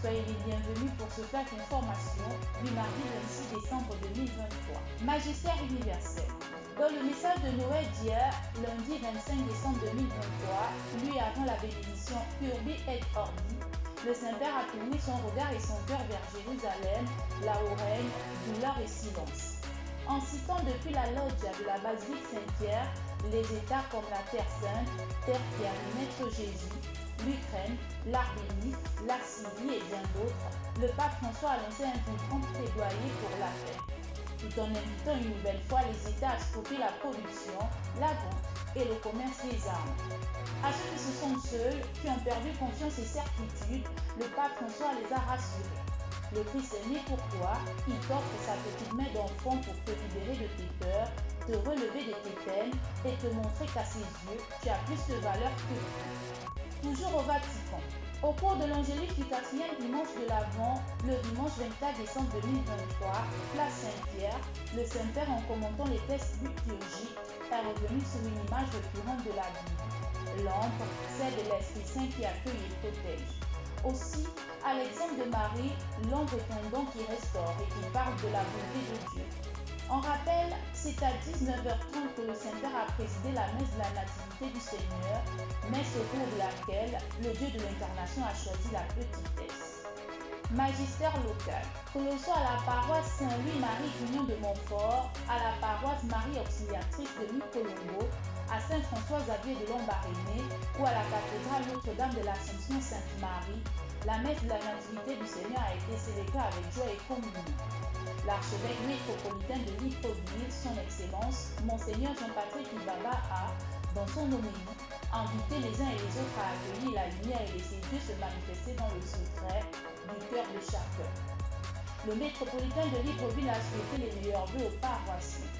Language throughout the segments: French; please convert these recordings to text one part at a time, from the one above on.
Soyez les bienvenus pour ce plaque information du mardi 26 décembre 2023. Magistère universel. Dans le message de Noël d'hier, lundi 25 décembre 2023, lui avant la bénédiction Urbi et Orbi, le Saint-Père a tourné son regard et son cœur vers Jérusalem, là où règne douleur et silence. En citant depuis la loggia de la basilique Saint-Pierre les États comme la Terre Sainte, Terre a Maître Jésus, l'Ukraine, l'Arménie, la Syrie et bien d'autres, le pape François a lancé un vibrant plaidoyer pour la paix, tout en invitant une nouvelle fois les États à stopper la production, la vente et le commerce des armes. À ceux qui se sentent seuls, qui ont perdu confiance et certitude, le pape François les a rassurés. Le Christ est né pour toi, il t'offre sa petite main d'enfant pour te libérer de tes peurs, te relever de tes peines et te montrer qu'à ses yeux, tu as plus de valeur que tout. Toujours au Vatican. Au cours de l'angélique du quatrième dimanche de l'Avent, le dimanche 24 décembre 2023, place Saint-Pierre, le Saint-Père en commentant les textes liturgiques est revenu sur une image récurrente de la Bible. L'ombre, celle de l'Esprit Saint qui accueille et protège. Aussi, à l'exemple de Marie, l'ombre est un don qui restaure et qui parle de la bonté de Dieu. En rappel, c'est à 19h30 que le Saint-Père a présidé la messe de la Nativité du Seigneur, messe au cours de laquelle le Dieu de l'incarnation a choisi la petitesse. Magistère local. Colossaux à la paroisse Saint-Louis-Marie Union de Montfort, à la paroisse Marie Auxiliatrice de Colombo, à Saint-François-Xavier de Lombaréné ou à la cathédrale Notre-Dame de l'Assomption Sainte-Marie, la messe de la Nativité du Seigneur a été célébrée avec joie et communion. L'archevêque métropolitain de Libreville, son Excellence, Monseigneur Jean-Patrick Ibaba a, dans son homélie, invité les uns et les autres à accueillir la lumière et laisser Dieu se manifester dans le secret du cœur de chacun. Le métropolitain de Libreville a souhaité les meilleurs vœux aux paroissiens.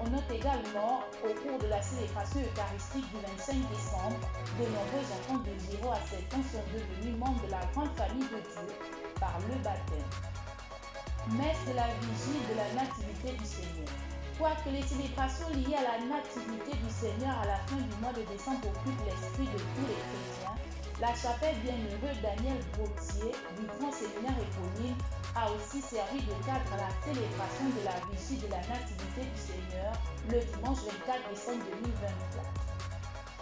On note également, au cours de la célébration eucharistique du 25 décembre, de nombreux enfants de 0 à 7 ans sont devenus membres de la grande famille de Dieu par le baptême. Messe de la vigie de la Nativité du Seigneur. Quoique les célébrations liées à la Nativité du Seigneur à la fin du mois de décembre occupent l'esprit de tous les chrétiens, la chapelle bienheureuse Daniel Gauthier du Grand Séminaire éponyme a aussi servi de cadre à la célébration de la vigie de la Nativité du Seigneur le dimanche 24 décembre 2023.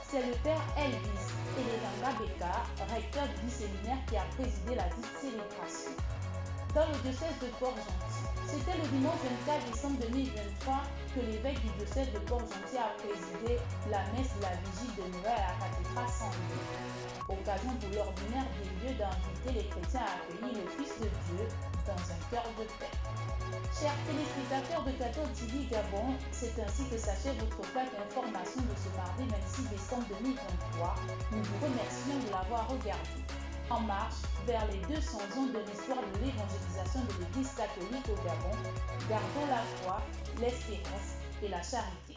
C'est le père Elvis Elena Beka, recteur du séminaire, qui a présidé la dite célébration. Dans le diocèse de Port-Gentil, c'était le dimanche 24 décembre 2023 que l'évêque du diocèse de Port-Gentil a présidé la messe de la vigie de Noël à la cathédrale Saint-Louis occasion pour l'ordinaire des dieux d'inviter les chrétiens à accueillir le Fils de Dieu dans un cœur de paix. Chers téléspectateurs de Cato TV Gabon, c'est ainsi que s'achève votre plaque d'information de ce mardi 26 décembre 2023. Nous vous remercions de l'avoir regardé. En marche vers les 200 ans de l'histoire de l'évangélisation de l'Église catholique au Gabon, gardons la foi, l'espérance et la charité.